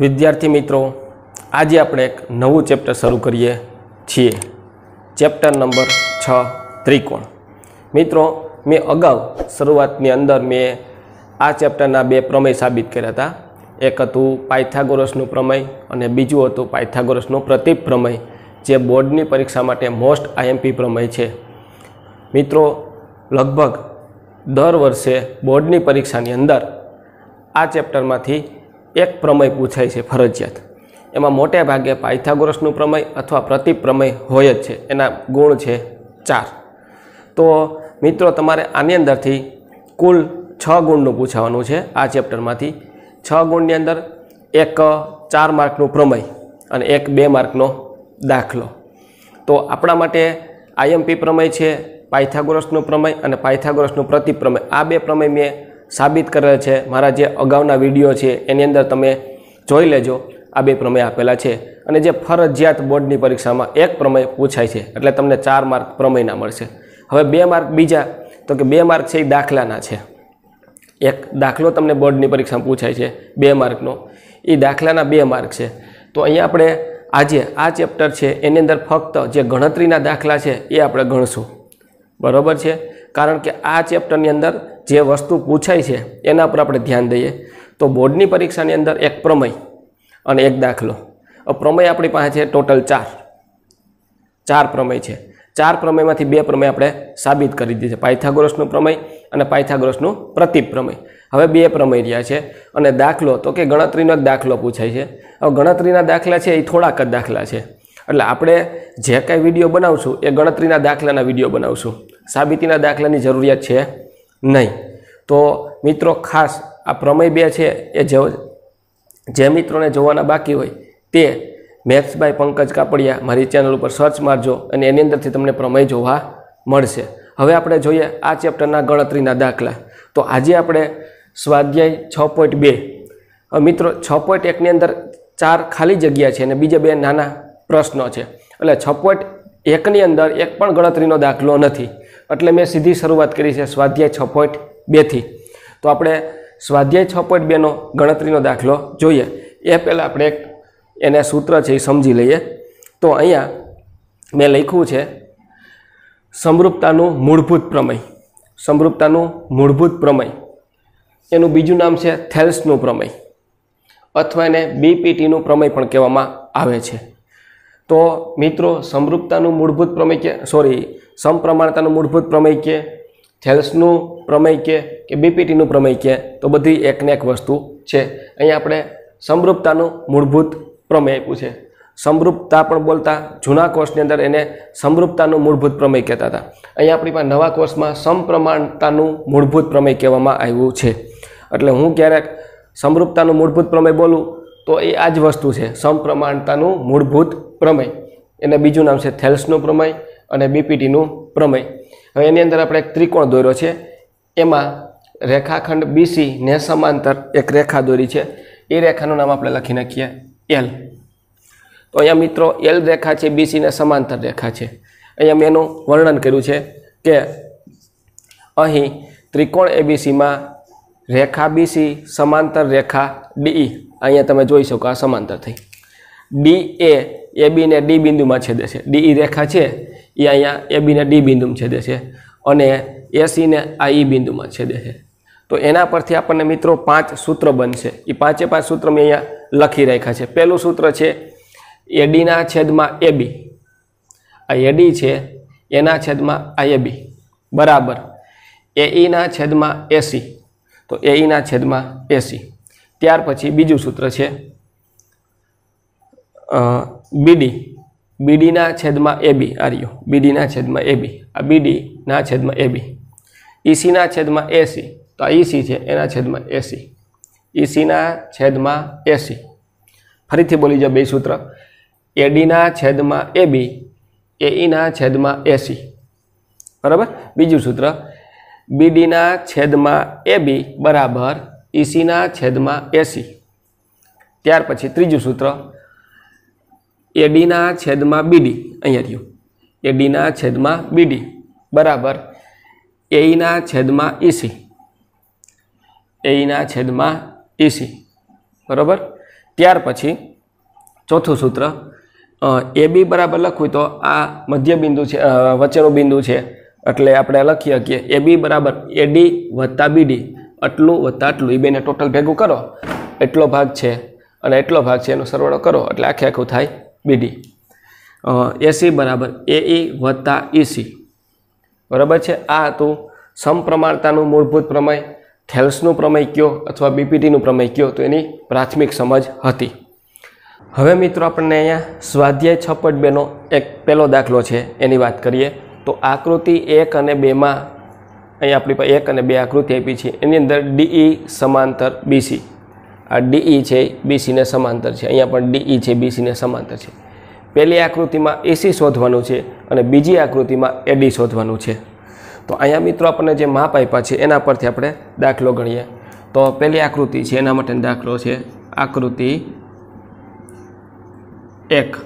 વિદ્યાર્થી મિત્રો, આજે આપણે એક નવું ચેપ્ટર શરૂ કરીએ છીએ. ચેપ્ટર નંબર છ, ત્રિકોણ. મિત્રો, મેં અગાઉ શરૂઆતની અંદર મેં આ ચેપ્ટરના બે પ્રમેય સાબિત કર્યા હતા. એક હતું પાયથાગોરસનું પ્રમેય અને બીજું હતું પાયથાગોરસનું પ્રતિક પ્રમેય જે બોર્ડની પરીક્ષા માટે મોસ્ટ આઈએમપી પ્રમેય છે. મિત્રો લગભગ દર વર્ષે બોર્ડની પરીક્ષાની અંદર આ ચેપ્ટરમાંથી એક પ્રમેય પૂછાય છે ફરજિયાત. એમાં મોટે ભાગે પાયથાગોરસનું પ્રમેય અથવા પ્રતિપ પ્રમેય હોય જ છે. એના ગુણ છે ચાર. તો મિત્રો, તમારે આની અંદરથી કુલ છ ગુણનું પૂછાવાનું છે આ ચેપ્ટરમાંથી. છ ગુણની અંદર એક ચાર માર્કનું પ્રમેય અને એક બે માર્કનો દાખલો. તો આપણા માટે આઈએમપી પ્રમેય છે પાયથાગોરસનું પ્રમેય અને પાયથાગોરસનું પ્રતિપ્રમેય. આ બે પ્રમેય મેં સાબિત કરેલ છે. મારા જે અગાઉના વીડિયો છે, એની અંદર તમે જોઈ લેજો. આ બે પ્રમેય આપેલા છે. અને જે ફરજિયાત બોર્ડની પરીક્ષામાં એક પ્રમેય પૂછાય છે, એટલે તમને ચાર માર્ક પ્રમેયના મળશે. હવે બે માર્ક બીજા, તો કે બે માર્ક છે એ દાખલાના છે. એક દાખલો તમને બોર્ડની પરીક્ષામાં પૂછાય છે, બે માર્કનો. એ દાખલાના બે માર્ક છે. તો અહીંયા આપણે આજે આ ચેપ્ટર છે, એની અંદર ફક્ત જે ગણતરીના દાખલા છે, એ આપણે ગણશું. બરાબર છે? કારણ કે આ ચેપ્ટરની અંદર જે વસ્તુ પૂછાય છે, એના પર આપણે ધ્યાન દઈએ. તો બોર્ડની પરીક્ષાની અંદર એક પ્રમેય અને એક દાખલો. પ્રમેય આપણી પાસે છે ટોટલ ચાર. ચાર પ્રમેય છે. ચાર પ્રમેયમાંથી બે પ્રમેય આપણે સાબિત કરી દીધી છે. પાયથાગોરસનું પ્રમેય અને પાયથાગોરસનું પ્રતિપ પ્રમેય. હવે બે પ્રમેય રહ્યા છે અને દાખલો, તો કે ગણતરીનો જ દાખલો પૂછાય છે. હવે ગણતરીના દાખલા છે એ થોડાક જ દાખલા છે. એટલે આપણે જે કાંઈ વીડિયો બનાવશું એ ગણતરીના દાખલાના વીડિયો બનાવશું. સાબિતીના દાખલાની જરૂરિયાત છે નહીં. તો મિત્રો, ખાસ આ પ્રમેય બે છે એ જે મિત્રોને જોવાના બાકી હોય તે મેથ્સ બાય પંકજ કાપડિયા મારી ચેનલ ઉપર સર્ચ મારજો અને એની અંદરથી તમને પ્રમેય જોવા મળશે. હવે આપણે જોઈએ આ ચેપ્ટરના ગણતરીના દાખલા. તો આજે આપણે સ્વાધ્યાય છ પોઈન્ટ બે. મિત્રો, છ પોઈન્ટ એકની અંદર ચાર ખાલી જગ્યા છે અને બીજા બે નાના પ્રશ્નો છે. એટલે છ એકની અંદર એક પણ ગણતરીનો દાખલો નથી. એટલે મેં સીધી શરૂઆત કરી છે સ્વાધ્યાય છ પોઈન્ટ બેથી. તો આપણે સ્વાધ્યાય છ પોઈન્ટ બેનો ગણતરીનો દાખલો જોઈએ. એ પહેલાં આપણે એને સૂત્ર છે એ સમજી લઈએ. તો અહીંયા મેં લખ્યું છે, સમરૂપતાનું મૂળભૂત પ્રમેય. સમરૂપતાનું મૂળભૂત પ્રમેય. એનું બીજું નામ છે થેલ્સનું પ્રમેય. અથવા એને બીપીટીનું પ્રમેય પણ કહેવામાં આવે છે. તો મિત્રો, સમરૂપતાનું મૂળભૂત પ્રમેય કે સોરી સમપ્રમાણતાનું મૂળભૂત પ્રમેય કે, થેલ્સનું પ્રમેય કે કે બીપીટીનું પ્રમેય કે, તો બધી એકને એક વસ્તુ છે. અહીં આપણે સમરૂપતાનું મૂળભૂત પ્રમેય આપ્યું છે. સમરૂપતા પણ બોલતા જૂના કોર્સની અંદર એને સમરૂપતાનું મૂળભૂત પ્રમેય કહેતા હતા. અહીંયા આપણી પાસે નવા કોર્સમાં સમપ્રમાણતાનું મૂળભૂત પ્રમેય કહેવામાં આવ્યું છે. એટલે હું ક્યારેક સમરૂપતાનું મૂળભૂત પ્રમેય બોલું તો એ આ જ વસ્તુ છે. સમપ્રમાણતાનું મૂળભૂત પ્રમેય. એને બીજું નામ છે થેલ્સનું પ્રમેય અને બીપીટીનું પ્રમેય. હવે એની અંદર આપણે એક ત્રિકોણ દોર્યો છે. એમાં રેખાખંડ બીસી ને સમાંતર એક રેખા દોરી છે. એ રેખાનું નામ આપણે લખી નાખીએ એલ. તો અહીંયા મિત્રો, એલ રેખા છે બીસીને સમાંતર રેખા છે. અહીંયા મેં એનું વર્ણન કર્યું છે કે અહીં ત્રિકોણ એબીસીમાં રેખા બીસી, સમાંતર રેખા ડીઈ અહીંયા તમે જોઈ શકો આ સમાંતર થઈ. ડી એ એ બીને ડી બિંદુમાં છેદે છે. ડી રેખા છે એ અહીંયા એ બીને ડી બિંદુમાં છેદે છે અને એસીને આ ઈ બિંદુમાં છેદે છે. તો એના પરથી આપણને મિત્રો પાંચ સૂત્ર બનશે. એ પાંચે પાંચ સૂત્ર મેં અહીંયા લખી રાખ્યા છે. પહેલું સૂત્ર છે એડીના છેદમાં એ બી આ એડી છે એના છેદમાં આ એ બી બરાબર. એઈના છેદમાં એસી તો એઈના છેદમાં એસી ત્યાર પછી બીજું સૂત્ર છે બીડી. બીડીના છેદમાં એ બી આર્યો બીડીના છેદમાં એ બી આ બીડીના છેદમાં એ બી ઈસીના છેદમાં એસી. તો આ ઈસી છે, એના છેદમાં એસી. ઈસીના છેદમાં એસી. ફરીથી બોલી જાઓ બે સૂત્ર. એડીના છેદમાં એ બી એઈના છેદમાં એસી. બરાબર? બીજું સૂત્ર. બીડીના છેદમાં એ બી બરાબર ઈસીના છેદમાં એસી. ત્યાર પછી ત્રીજું સૂત્ર, એડીના છેદમાં બીડી અહીંયા રહ્યું એડીના છેદમાં બીડી, બરાબર. એઈના છેદમાં ઈસી. એઈના છેદમાં ઈસી, બરાબર. ત્યાર પછી ચોથું સૂત્ર એ બી બરાબર લખવું તો આ મધ્ય બિંદુ છે વચ્ચેનું બિંદુ છે. એટલે આપણે લખી શકીએ, એ બી બરાબર, એડી વત્તા બીડી. આટલું વત્તા આટલું એ બેને ટોટલ ભેગું કરો. એટલો ભાગ છે અને એટલો ભાગ છે, એનો સરવાળો કરો, એટલે આખે આખું થાય બીડી એસી બરાબર એઈ વત્તા ઈસી બરાબર છે? આ હતું સમપ્રમાણતાનું મૂળભૂત પ્રમેય, થેલ્સનું પ્રમેય કયો અથવા બીપીટીનું પ્રમેય કયો, તો એની પ્રાથમિક સમજ હતી. હવે મિત્રો આપણને અહીંયા સ્વાધ્યાય છ બેનો એક પહેલો દાખલો છે, એની વાત કરીએ. તો આકૃતિ એક અને બેમાં અહીંયા આપણી પાસે એક અને બે આકૃતિ આપી છે. એની અંદર ડીઈ સમાંતર બીસી આ ડીઈ છે બીસીને સમાંતર છે. અહીંયા પણ ડીઈ છે બીસીને સમાંતર છે. પહેલી આકૃતિમાં એસી શોધવાનું છે અને બીજી આકૃતિમાં એડી શોધવાનું છે. તો અહીંયા મિત્રો આપણને જે માપ આપ્યા છે, એના પરથી આપણે દાખલો ગણીએ. તો પહેલી આકૃતિ છે, એના માટેનો દાખલો છે. આકૃતિ એક.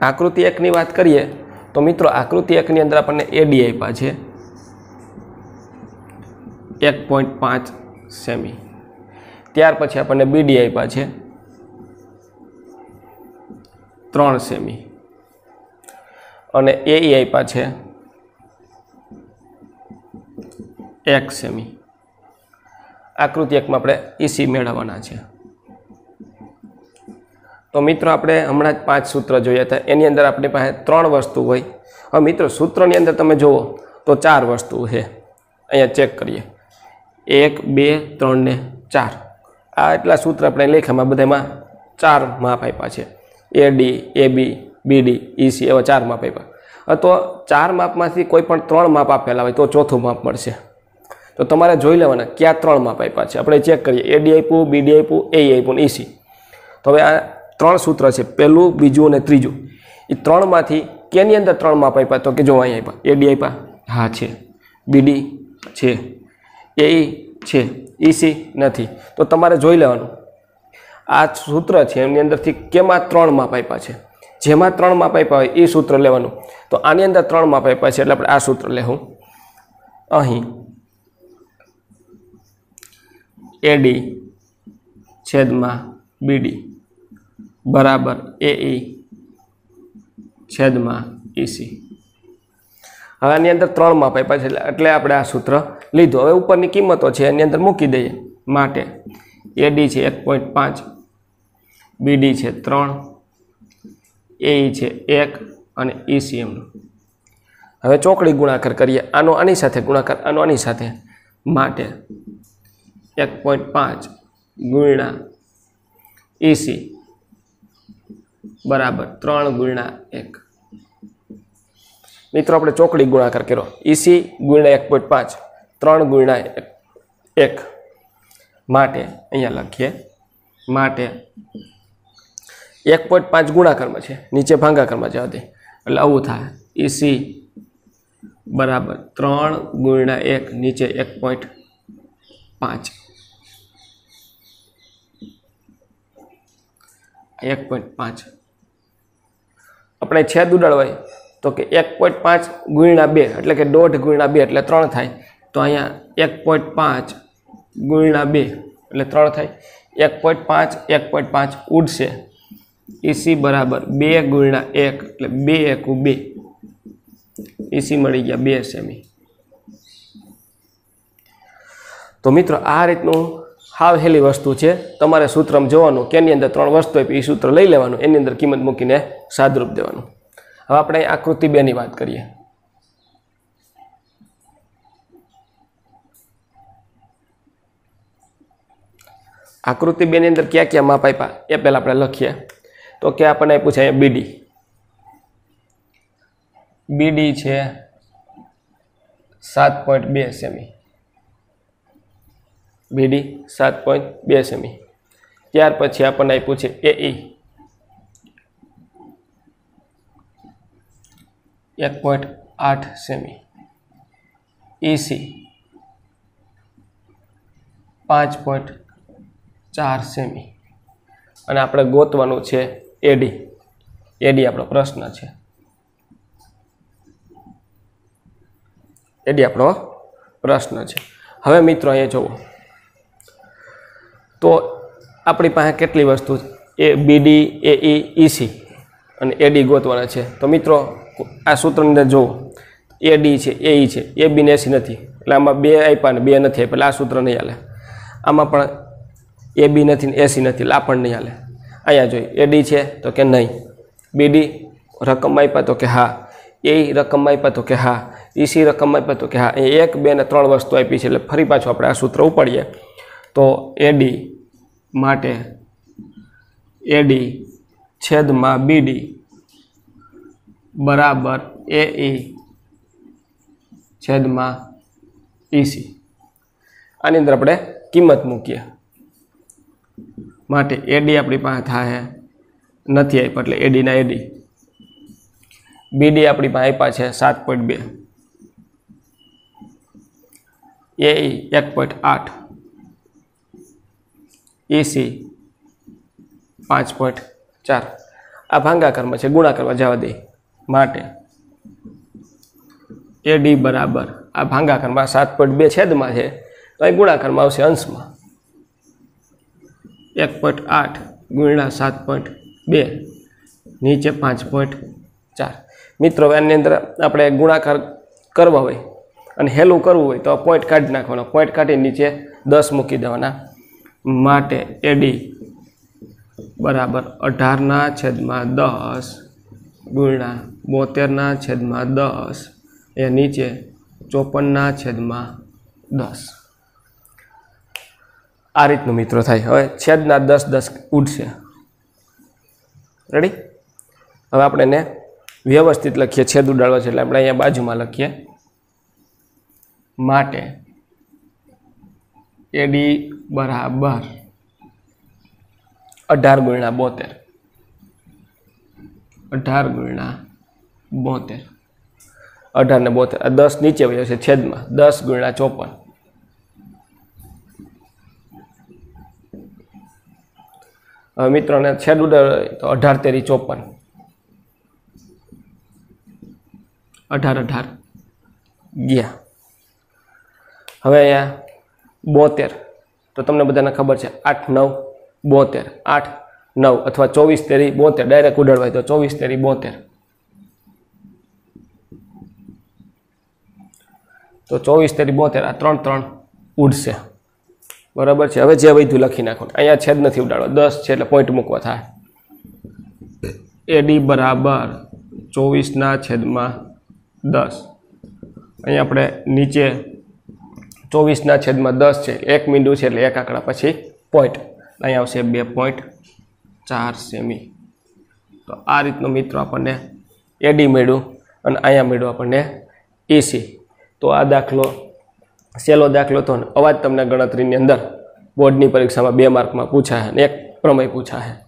આકૃતિ એકની વાત કરીએ તો મિત્રો, આકૃતિ એકની અંદર આપણને એડી આપ્યા છે. એક પોઈન્ટ પાંચ સેમી. ત્યાર પછી આપણને બીડી આપ્યા છે. ત્રણ સેમી. અને એ આપ્યા છે. એક સેમી. આકૃતિ એકમાં આપણે ઈસી મેળવવાના છે. તો મિત્રો આપણે હમણાં જ પાંચ સૂત્ર જોયા હતા. એની અંદર આપણી પાસે ત્રણ વસ્તુ હોય. હવે મિત્રો, સૂત્રની અંદર તમે જુઓ તો ચાર વસ્તુ છે. અહીંયા ચેક કરીએ. એક, બે, ત્રણ ને ચાર. આ એટલા સૂત્ર આપણે લેખામાં બધામાં ચાર માપ આપ્યા છે. A D A B B D E C એવા ચાર માપ આપ્યા. તો ચાર માપમાંથી કોઈ પણ ત્રણ માપ આપેલા હોય તો ચોથું માપ મળશે. તો તમારે જોઈ લેવાના ક્યાં ત્રણ માપ આપ્યા છે. આપણે ચેક કરીએ. એડી આપ્યું બીડી આપ્યું એ આપ્યું ઈસી તો હવે આ ત્રણ સૂત્ર છે, પહેલું, બીજું અને ત્રીજું. એ ત્રણમાંથી કેની અંદર ત્રણ માપ આપ્યા તો કે જો અહીં આપ્યા એડી આપ્યા હા, છે. બીડી છે. એ છે. ઈસી નથી. તો તમારે જોઈ લેવાનું. આ સૂત્ર છે એમની અંદરથી કેમાં ત્રણ માપ આપ્યા છે? જેમાં ત્રણ માપ આપ્યા હોય એ સૂત્ર લેવાનું. તો આની અંદર ત્રણ માપ આપ્યા છે, એટલે આપણે આ સૂત્ર લેવું અહીં. એડી છેદમાં બીડી બરાબર. એઈ છેદમાં ઈસી હવે આની અંદર ત્રણ માપ આપ્યા છે, એટલે- એટલે આપણે આ સૂત્ર લીધું. હવે ઉપરની કિંમતો છે, એની અંદર મૂકી દઈએ માટે. એડી છે એક પોઈન્ટ પાંચ બીડી છે ત્રણ, એ છે એક અને ઈસીએમનું હવે ચોકડી ગુણાકાર કરીએ. આનો આની સાથે ગુણાકાર, આનો આની સાથે માટે એક પોઈન્ટ પાંચ ગુણ્યા ઈસી બરાબર, ત્રણ ગુણ્યા એક. મિત્રો, આપણે ચોકડી ગુણાકાર કર્યો. ઈસી ગુણ્યા એક પોઈન્ટ પાંચ, ત્રણ ગુણ્યા એક. માટે અહીંયા લખીએ, માટે એક પોઈન્ટ પાંચ ગુણાકારમાં છે, નીચે ભાંગાકારમાં જવા દે. એટલે આવું થાય. ઈસી બરાબર, ત્રણ ગુણ્યા એક, નીચે એક પોઈન્ટ પાંચ. એક પોઈન્ટ પાંચ. આપણે છેદ ઉડાડવાય તો કે એક પોઈન્ટ પાંચ ગુણ્યા બે, એટલે કે દોઢ ગુણ્યા બે, એટલે ત્રણ થાય. તો અહીંયા એક પોઈન્ટ પાંચ ગુણ્યા બે, એટલે ત્રણ થાય. એક પોઈન્ટ પાંચ, એક પોઈન્ટ પાંચ ઉડશે. ઈસી બરાબર બે ગુણ્યા એક, એટલે બે એકુ બે. ઈસી મળી ગયા બે સેમી. તો મિત્રો આ રીતનું હાવ હેલી વસ્તુ છે. તમારે સૂત્રમાં જોવાનું કે એની અંદર ત્રણ વસ્તુ આપી એ સૂત્ર લઈ લેવાનું, એની અંદર કિંમત મૂકીને સાદરૂપ દેવાનું. હવે આપણે આકૃતિ બેની વાત કરીએ. આકૃતિ બેની અંદર ક્યાં ક્યાં માપ આપ્યા? એ પહેલાં આપણે લખીએ. તો કે આપણને છે બીડી. બીડી છે સાત પોઈન્ટ બે સેમી. બીડી સાત પોઈન્ટ બે સેમી. ત્યાર પછી આપણને આપ્યું છે એ ઈ એક પોઈન્ટ આઠ સેમી. ઈસી પાંચ પોઈન્ટ ચાર સેમી. અને આપણે ગોતવાનું છે એડી એડી આપણો પ્રશ્ન છે. એડી આપણો પ્રશ્ન છે. હવે મિત્રો અહીંયા જુઓ. તો આપણી પાસે કેટલી વસ્તુ એ બીડી એ, ઈ ઈસી અને એડી ગોતવાના છે. તો મિત્રો, આ સૂત્રની અંદર જુઓ. એડી છે, એ, ઈ છે. એ, બી ને એસી નથી. એટલે આમાં બે આપ્યા ને બે નથી આપ્યા. એટલે આ સૂત્ર નહીં હાલે. આમાં પણ એ, બી નથી ને એસી નથી. એટલે આ પણ નહીં હાલે. અહીંયા જોઈએ. એડી છે તો કે નહીં. બીડી રકમ આપ્યા તો કે હા. એ રકમ આપ્યા તો કે હા. ઈસી રકમ આપ્યા તો કે હા. એ એક, બે ને ત્રણ વસ્તુ આપી છે. એટલે ફરી પાછું આપણે આ સૂત્ર ઉપાડીએ. તો એડી માટે એડી છેદમાં બીડી બરાબર એ ઈ છેદમાં ઈસી આની અંદર આપણે કિંમત મૂકીએ. માટે એડી આપણી પાસે થાય નથી આપ્યા, એટલે એડીના એડી બીડી આપણી પાસે આપ્યા છે સાત પોઈન્ટ બે. એ એક પોઈન્ટ આઠ. એસી પાંચ પોઈન્ટ ચાર. આ ભાંગાકારમાં છે ગુણાકારમાં જવા દે માટે. એ ડી બરાબર. આ ભાંગાકારમાં સાત પોઈન્ટ બે છેદમાં છે, તો અહીં ગુણાકારમાં આવશે અંશમાં. એક પોઈન્ટ આઠ ગુણ્યા સાત પોઈન્ટ બે, નીચે પાંચ પોઈન્ટ ચાર. મિત્રો એની અંદર આપણે ગુણાકાર કરવા હોય અને હેલું કરવું હોય તો પોઈન્ટ કાઢી નાખવાનો. પોઈન્ટ કાઢી નીચે દસ મૂકી દેવાના. માટે એડી બરાબર અઢારના છેદમાં દસ ગુણ્યા બોતેરના છેદમાં દસ એ નીચે ચોપનના છેદમાં દસ. આ રીતનું મિત્રો થાય. હવે છેદના દસ દસ ઉડશે. રેડી હવે આપણે એને વ્યવસ્થિત લખીએ. છેદ ઉડાડવા છે એટલે આપણે અહીંયા બાજુમાં લખીએ. માટે એડી બરાબર અઢાર ગુણ્યા બોતેર. અઢાર ગુણ્યા બોતેર. અઢાર ને બોતેર દસ નીચે વયો છે છેદમાં, દસ ગુણ્યા ચોપન. મિત્રોને છેદ ઉડર તો અઢાર તેરી ચોપન. અઢાર અઢાર ગયા. હવે અહીંયા બોતેર. તો તમને બધાને ખબર છે, આઠ, નવ, બોતેર. આઠ, નવ અથવા ચોવીસ તેરી બોતેર. ડાયરેક્ટ ઉડાડવાય તો ચોવીસ તેરી બોતેર. તો ચોવીસ તેરી બોતેર, આ ત્રણ ત્રણ ઉડશે. બરાબર છે? હવે જે વૈધું લખી નાખો અહીંયા છેદ નથી ઉડાડવા. દસ છે એટલે પોઈન્ટ મૂકવા થાય. એડી બરાબર ચોવીસના છેદમાં દસ. અહીં આપણે નીચે ચોવીસના છેદમાં દસ છે. એક મીંડું છે એટલે એક આંકડા પછી પોઈન્ટ અહીંયા આવશે બે પોઈન્ટ ચાર સેમી. તો આ રીતનું મિત્રો આપણને એડી મેળ્યું અને અહીંયા મેળ્યું આપણને એસી તો આ દાખલો સહેલો દાખલો તો અવાજ તમને ગણતરીની અંદર બોર્ડની પરીક્ષામાં બે માર્કમાં પૂછાય અને એક પ્રમેય પૂછાય.